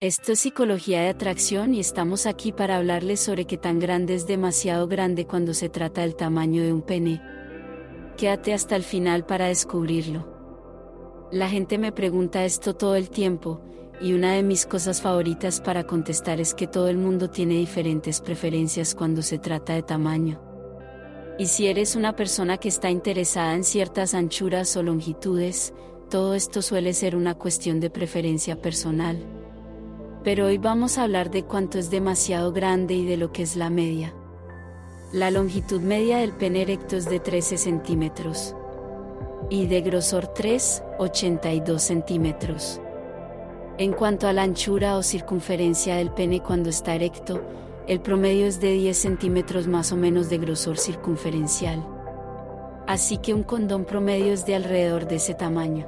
Esto es psicología de atracción y estamos aquí para hablarles sobre qué tan grande es demasiado grande cuando se trata del tamaño de un pene. Quédate hasta el final para descubrirlo. La gente me pregunta esto todo el tiempo, y una de mis cosas favoritas para contestar es que todo el mundo tiene diferentes preferencias cuando se trata de tamaño. Y si eres una persona que está interesada en ciertas anchuras o longitudes, todo esto suele ser una cuestión de preferencia personal pero hoy vamos a hablar de cuánto es demasiado grande y de lo que es la media. La longitud media del pene erecto es de 13 centímetros y de grosor 3, 82 centímetros. En cuanto a la anchura o circunferencia del pene cuando está erecto, el promedio es de 10 centímetros más o menos de grosor circunferencial. Así que un condón promedio es de alrededor de ese tamaño.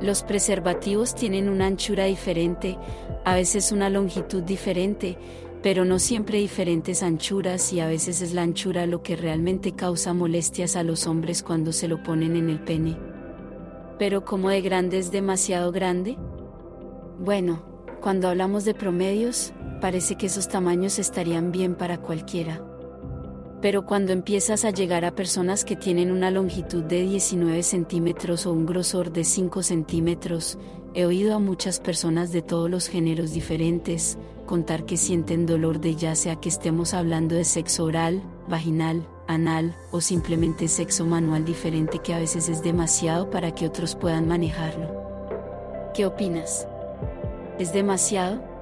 Los preservativos tienen una anchura diferente, a veces una longitud diferente, pero no siempre diferentes anchuras y a veces es la anchura lo que realmente causa molestias a los hombres cuando se lo ponen en el pene. Pero ¿cómo de grande es demasiado grande? Bueno, cuando hablamos de promedios, parece que esos tamaños estarían bien para cualquiera pero cuando empiezas a llegar a personas que tienen una longitud de 19 centímetros o un grosor de 5 centímetros, he oído a muchas personas de todos los géneros diferentes contar que sienten dolor de ya sea que estemos hablando de sexo oral, vaginal, anal o simplemente sexo manual diferente que a veces es demasiado para que otros puedan manejarlo. ¿Qué opinas? ¿Es demasiado?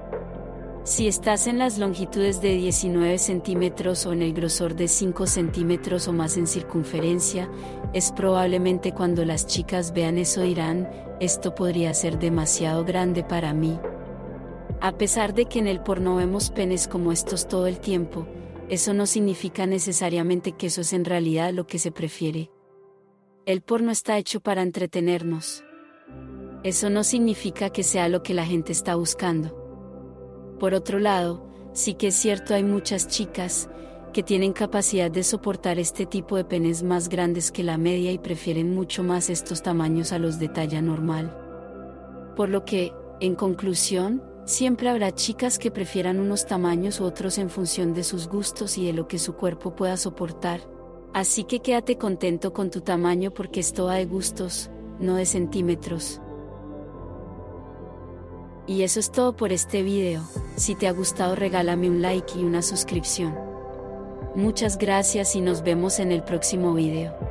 Si estás en las longitudes de 19 centímetros o en el grosor de 5 centímetros o más en circunferencia, es probablemente cuando las chicas vean eso dirán, esto podría ser demasiado grande para mí. A pesar de que en el porno vemos penes como estos todo el tiempo, eso no significa necesariamente que eso es en realidad lo que se prefiere. El porno está hecho para entretenernos. Eso no significa que sea lo que la gente está buscando. Por otro lado, sí que es cierto hay muchas chicas, que tienen capacidad de soportar este tipo de penes más grandes que la media y prefieren mucho más estos tamaños a los de talla normal. Por lo que, en conclusión, siempre habrá chicas que prefieran unos tamaños u otros en función de sus gustos y de lo que su cuerpo pueda soportar. Así que quédate contento con tu tamaño porque esto va de gustos, no de centímetros. Y eso es todo por este video, si te ha gustado regálame un like y una suscripción. Muchas gracias y nos vemos en el próximo video.